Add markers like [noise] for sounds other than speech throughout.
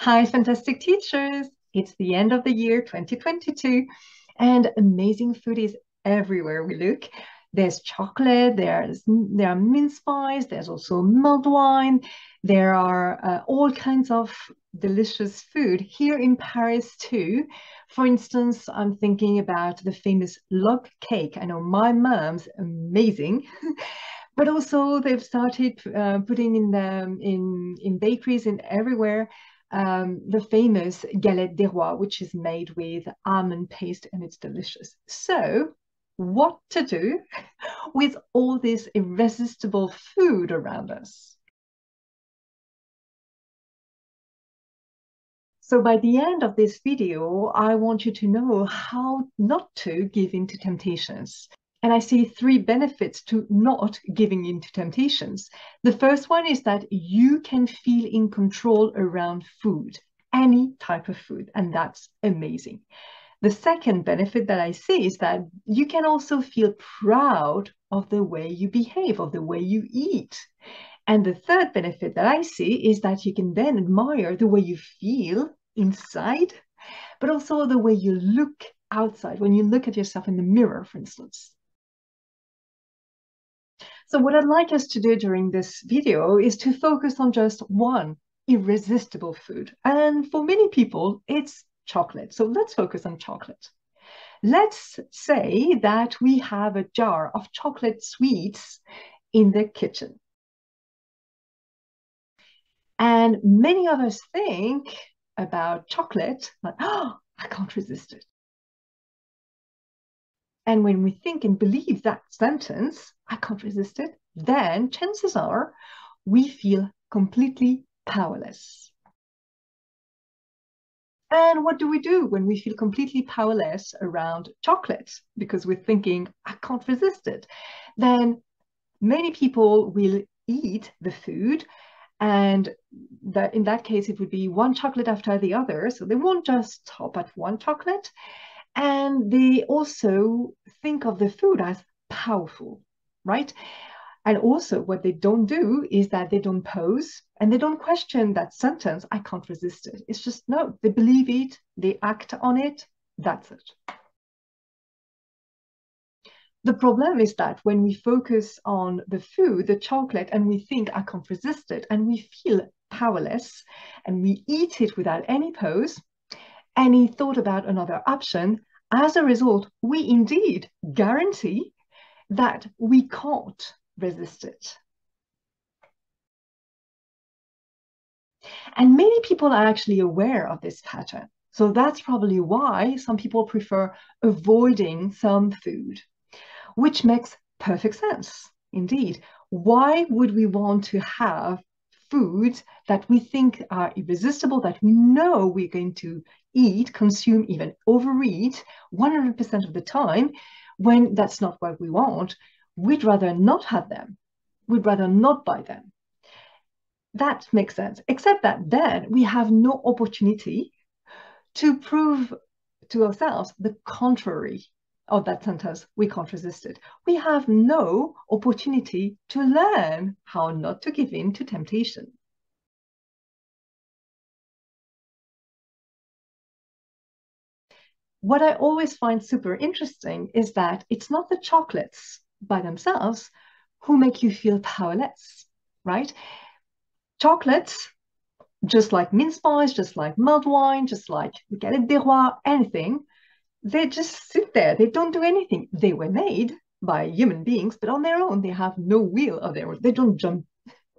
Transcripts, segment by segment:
Hi, fantastic teachers. It's the end of the year 2022, and amazing food is everywhere we look. There's chocolate, there's there are mince pies, there's also mulled wine, there are uh, all kinds of delicious food here in Paris too. For instance, I'm thinking about the famous log cake. I know my mom's amazing. [laughs] but also they've started uh, putting in them in in bakeries and everywhere um, the famous galette des rois, which is made with almond paste and it's delicious. So, what to do [laughs] with all this irresistible food around us? So by the end of this video, I want you to know how not to give in to temptations. And I see three benefits to not giving in to temptations. The first one is that you can feel in control around food, any type of food, and that's amazing. The second benefit that I see is that you can also feel proud of the way you behave, of the way you eat. And the third benefit that I see is that you can then admire the way you feel inside, but also the way you look outside when you look at yourself in the mirror, for instance. So what I'd like us to do during this video is to focus on just one irresistible food. And for many people, it's chocolate. So let's focus on chocolate. Let's say that we have a jar of chocolate sweets in the kitchen. And many of us think about chocolate, like, oh, [gasps] I can't resist it. And when we think and believe that sentence, I can't resist it, then chances are we feel completely powerless. And what do we do when we feel completely powerless around chocolate because we're thinking, I can't resist it? Then many people will eat the food and that in that case it would be one chocolate after the other so they won't just stop at one chocolate and they also think of the food as powerful, right? And also, what they don't do is that they don't pose and they don't question that sentence, I can't resist it. It's just no, they believe it, they act on it, that's it. The problem is that when we focus on the food, the chocolate, and we think, I can't resist it, and we feel powerless, and we eat it without any pose, any thought about another option, as a result, we indeed guarantee that we can't resist it. And many people are actually aware of this pattern. So that's probably why some people prefer avoiding some food, which makes perfect sense indeed. Why would we want to have foods that we think are irresistible, that we know we're going to eat, consume, even overeat 100% of the time, when that's not what we want, we'd rather not have them. We'd rather not buy them. That makes sense, except that then we have no opportunity to prove to ourselves the contrary of that sentence, we can't resist it. We have no opportunity to learn how not to give in to temptation. What I always find super interesting is that it's not the chocolates by themselves who make you feel powerless, right? Chocolates, just like mince pies, just like mulled wine, just like galette des rois, anything, they just sit there. They don't do anything. They were made by human beings, but on their own, they have no will of their own. They don't jump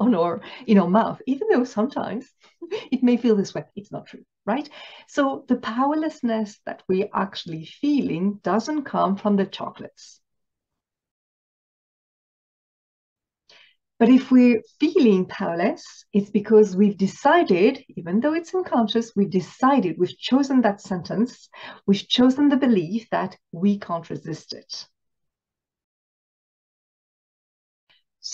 on our in our mouth, even though sometimes [laughs] it may feel this way. It's not true, right? So the powerlessness that we're actually feeling doesn't come from the chocolates. But if we're feeling powerless, it's because we've decided, even though it's unconscious, we've decided, we've chosen that sentence, we've chosen the belief that we can't resist it.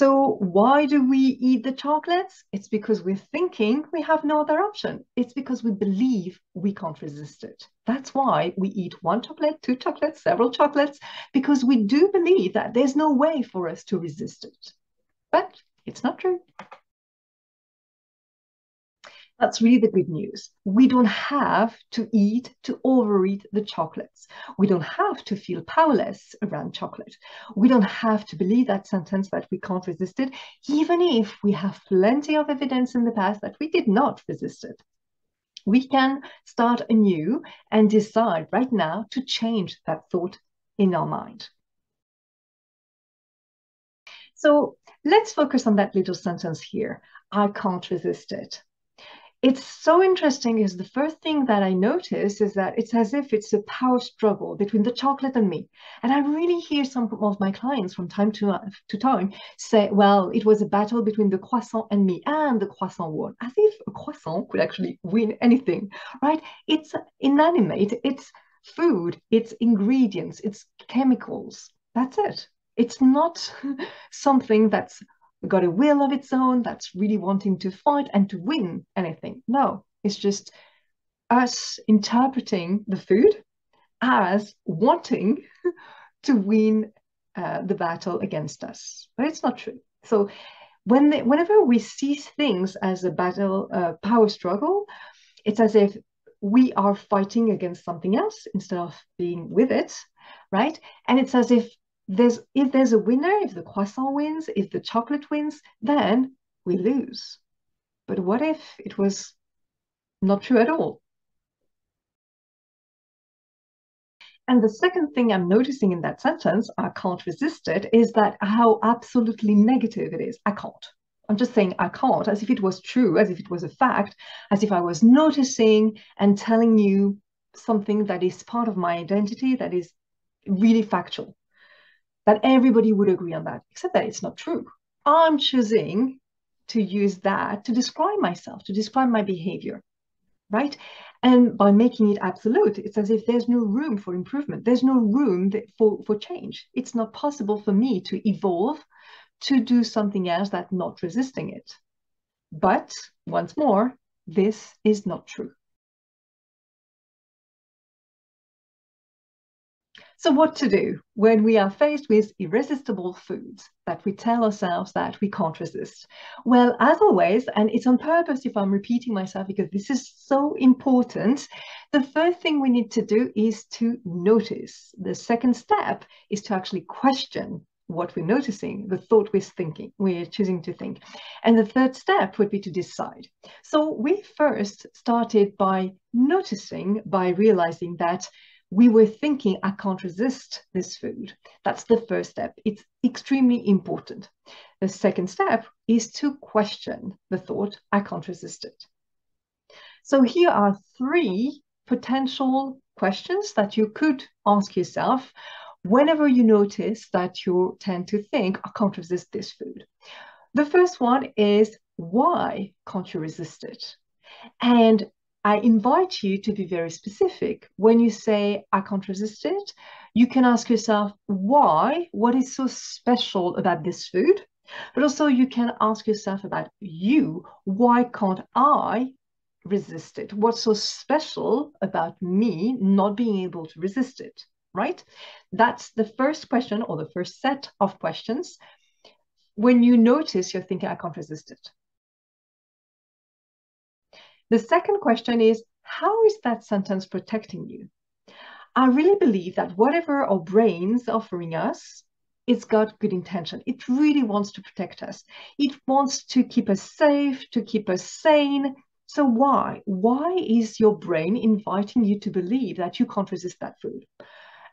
So why do we eat the chocolates? It's because we're thinking we have no other option. It's because we believe we can't resist it. That's why we eat one chocolate, two chocolates, several chocolates, because we do believe that there's no way for us to resist it but it's not true. That's really the good news. We don't have to eat, to overeat the chocolates. We don't have to feel powerless around chocolate. We don't have to believe that sentence that we can't resist it, even if we have plenty of evidence in the past that we did not resist it. We can start anew and decide right now to change that thought in our mind. So let's focus on that little sentence here. I can't resist it it's so interesting is the first thing that I notice is that it's as if it's a power struggle between the chocolate and me. And I really hear some of my clients from time to, to time say, well, it was a battle between the croissant and me, and the croissant won, as if a croissant could actually win anything, right? It's inanimate, it's food, it's ingredients, it's chemicals. That's it. It's not [laughs] something that's got a will of its own that's really wanting to fight and to win anything. No, it's just us interpreting the food as wanting [laughs] to win uh, the battle against us. But it's not true. So when they, whenever we see things as a battle, uh, power struggle, it's as if we are fighting against something else instead of being with it, right? And it's as if there's if there's a winner, if the croissant wins, if the chocolate wins, then we lose. But what if it was not true at all? And the second thing I'm noticing in that sentence, I can't resist it, is that how absolutely negative it is. I can't. I'm just saying I can't, as if it was true, as if it was a fact, as if I was noticing and telling you something that is part of my identity that is really factual that everybody would agree on that, except that it's not true. I'm choosing to use that to describe myself, to describe my behavior, right? And by making it absolute, it's as if there's no room for improvement. There's no room for, for change. It's not possible for me to evolve to do something else that's not resisting it. But once more, this is not true. So, what to do when we are faced with irresistible foods that we tell ourselves that we can't resist? Well, as always, and it's on purpose if I'm repeating myself because this is so important, the first thing we need to do is to notice. The second step is to actually question what we're noticing, the thought we're thinking, we're choosing to think. And the third step would be to decide. So we first started by noticing, by realizing that we were thinking, I can't resist this food. That's the first step. It's extremely important. The second step is to question the thought, I can't resist it. So here are three potential questions that you could ask yourself whenever you notice that you tend to think, I can't resist this food. The first one is, why can't you resist it? And I invite you to be very specific. When you say, I can't resist it, you can ask yourself, why? What is so special about this food? But also, you can ask yourself about you. Why can't I resist it? What's so special about me not being able to resist it? Right? That's the first question or the first set of questions. When you notice you're thinking, I can't resist it. The second question is, how is that sentence protecting you? I really believe that whatever our brain's offering us, it's got good intention. It really wants to protect us. It wants to keep us safe, to keep us sane. So why? Why is your brain inviting you to believe that you can't resist that food?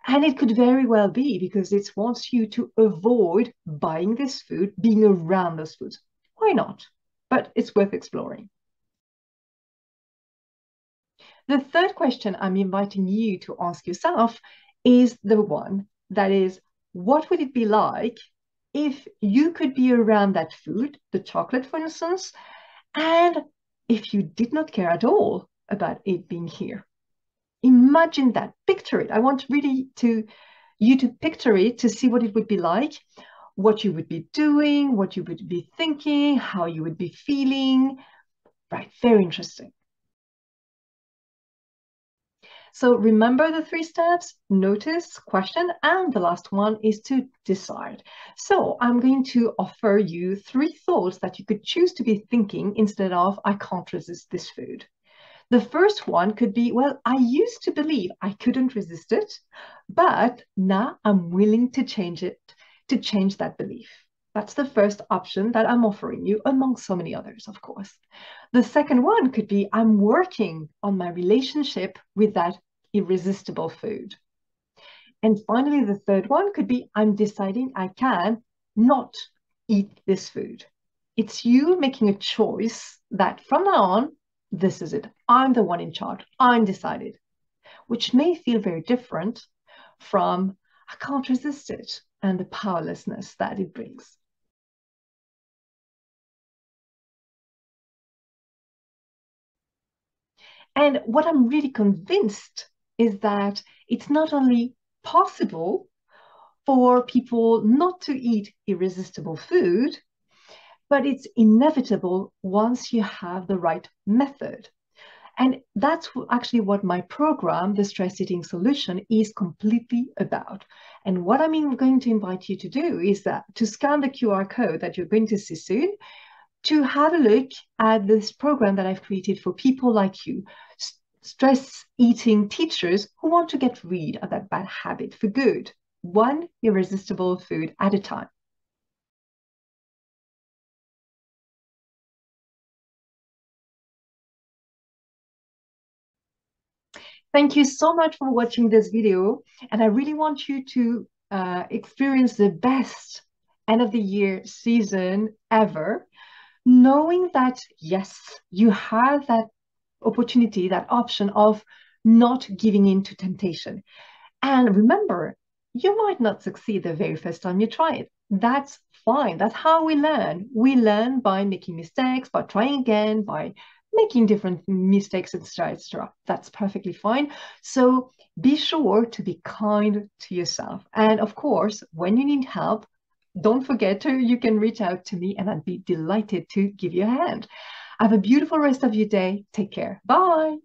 And it could very well be because it wants you to avoid buying this food, being around those foods. Why not? But it's worth exploring. The third question I'm inviting you to ask yourself is the one that is, what would it be like if you could be around that food, the chocolate, for instance, and if you did not care at all about it being here? Imagine that, picture it. I want really to you to picture it to see what it would be like, what you would be doing, what you would be thinking, how you would be feeling. Right, very interesting. So remember the three steps, notice, question, and the last one is to decide. So I'm going to offer you three thoughts that you could choose to be thinking instead of, I can't resist this food. The first one could be, well, I used to believe I couldn't resist it, but now I'm willing to change it, to change that belief. That's the first option that I'm offering you, among so many others, of course. The second one could be I'm working on my relationship with that irresistible food. And finally, the third one could be I'm deciding I can not eat this food. It's you making a choice that from now on, this is it. I'm the one in charge. I'm decided, which may feel very different from I can't resist it and the powerlessness that it brings. And what I'm really convinced is that it's not only possible for people not to eat irresistible food, but it's inevitable once you have the right method. And that's actually what my program, the Stress Eating Solution, is completely about. And what I'm going to invite you to do is that to scan the QR code that you're going to see soon, to have a look at this program that I've created for people like you, stress eating teachers who want to get rid of that bad habit for good, one irresistible food at a time. Thank you so much for watching this video. And I really want you to uh, experience the best end of the year season ever knowing that, yes, you have that opportunity, that option of not giving in to temptation. And remember, you might not succeed the very first time you try it. That's fine. That's how we learn. We learn by making mistakes, by trying again, by making different mistakes, etc., etc. That's perfectly fine. So be sure to be kind to yourself. And of course, when you need help, don't forget to, you can reach out to me and I'd be delighted to give you a hand. Have a beautiful rest of your day. Take care. Bye.